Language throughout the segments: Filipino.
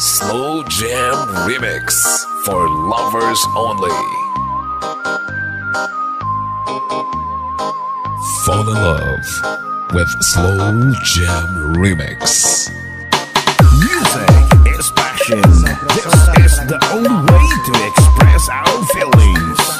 Slow Jam Remix for lovers only. Fall in love with Slow Jam Remix. Music is passion. This is the only way to express our feelings.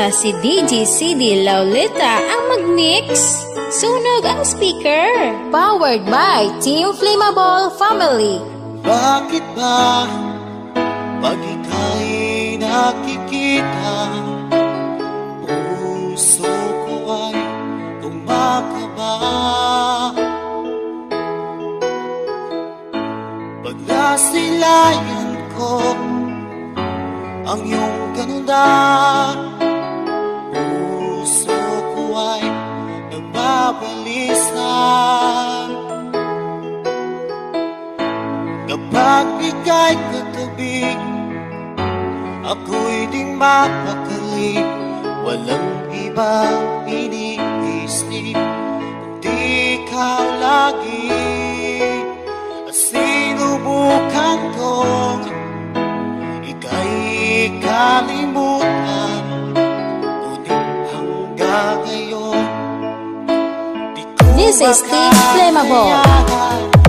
Basta si DJ CD Laulita ang mag-mix. Sunog ang speaker. Powered by Team Flammable Family. Bakit ba pag ika'y nakikita Puso ko ay tumakaba Pagnasilayan ko ang iyong ganda papawisan Kapag ika'y katabig Ako'y din mapakali Walang ibang iniisip Kundi ikaw lagi. At sinubukan ko Ika'y kalimutan Ngunit hanggang ngayon It's Flammable.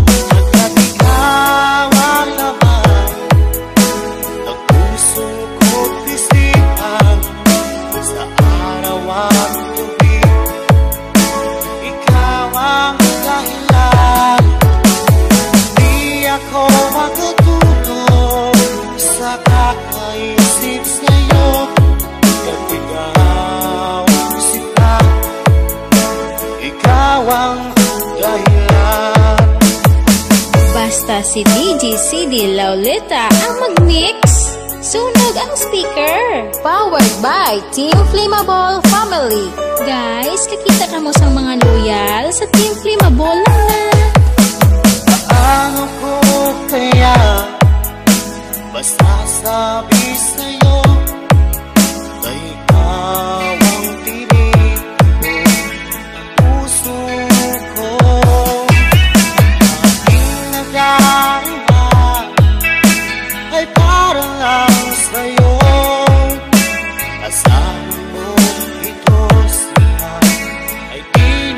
si DJ CD Laulita ang mag-mix. Sunog ang speaker. Powered by Team Flammable Family. Guys, kakita ka mo sa mga loyal sa Team Flammable na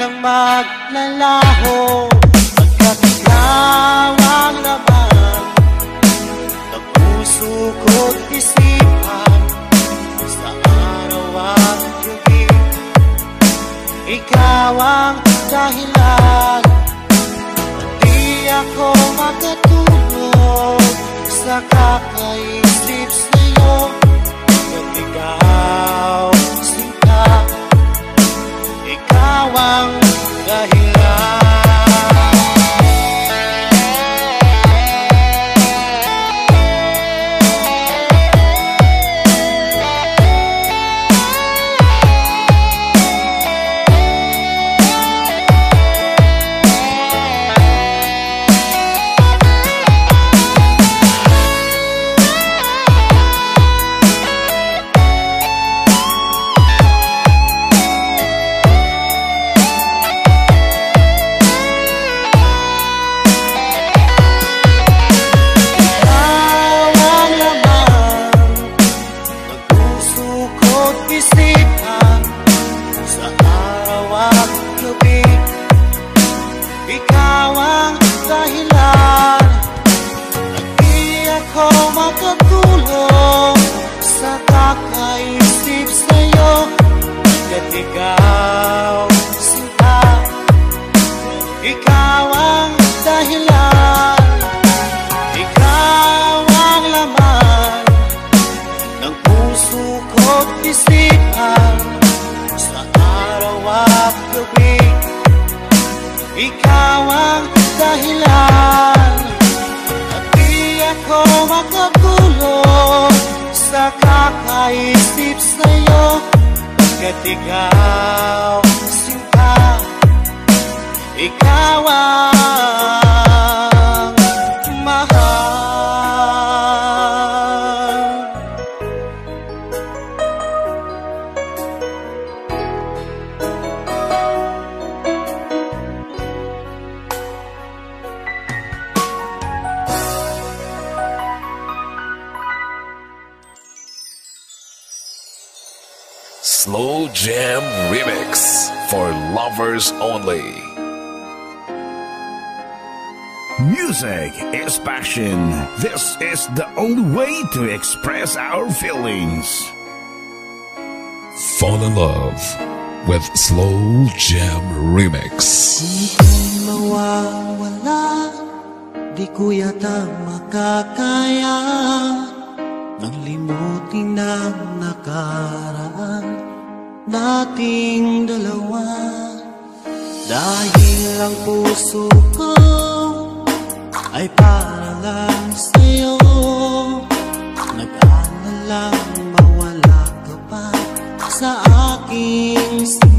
nang maglalaho Pagkat ikaw ang laman Ng puso ko't isipan. Sa araw at gabi Ikaw ang dahilan. Di ako makatulog Sa kakaisip ko't isipan sa araw at gabi. Ikaw ang dahilan at di ako makatulog sa kakaisip sa'yo. Pagkat ikaw, ikaw ang dahilan ko't isipan sa araw at gabi. Ikaw ang dahilan at di ako makatulog sa kakaisip sa'yo. Pagkat ikaw, sinta, ikaw ang Slow Jam Remix for lovers only. Music is passion. This is the only way to express our feelings. Fall in love with Slow Jam Remix. Di mawawala Di ko yata makakaya Nang limutin ang nakaraan Nating dalawa. Dahil ang puso ko Ay para lang sa'yo. Nag-aalalang mawala ka pa Sa aking sinta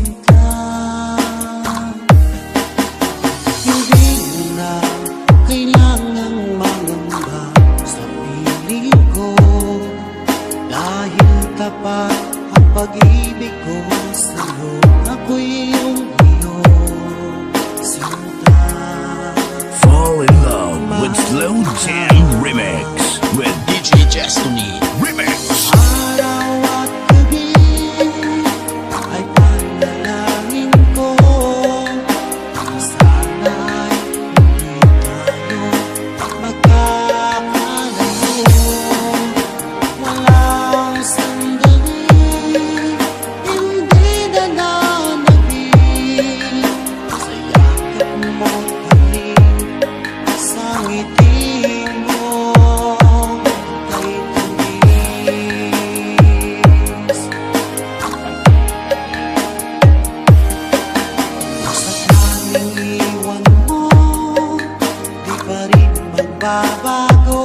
magbabago.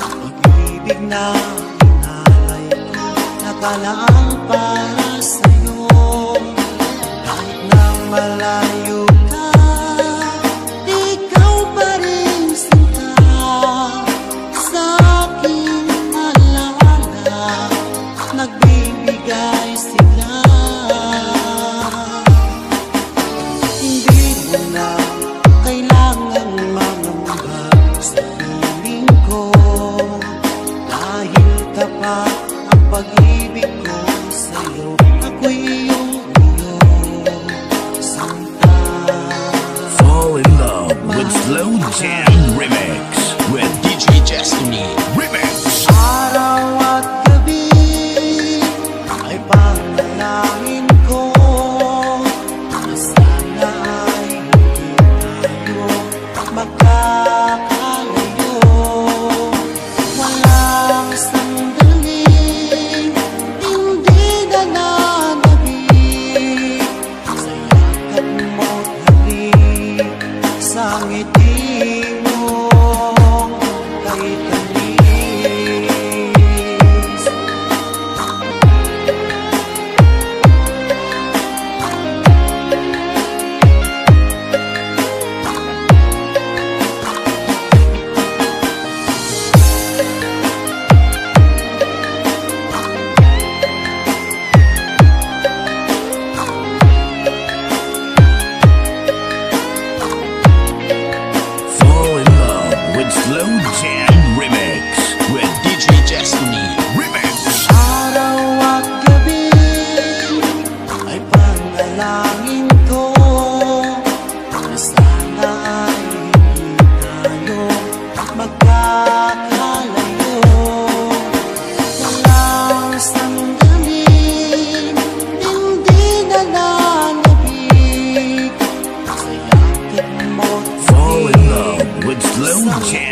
Pag-ibig na inalay ko Nakalaang para sa'yo. Kahit na malayo apart Zone Chat.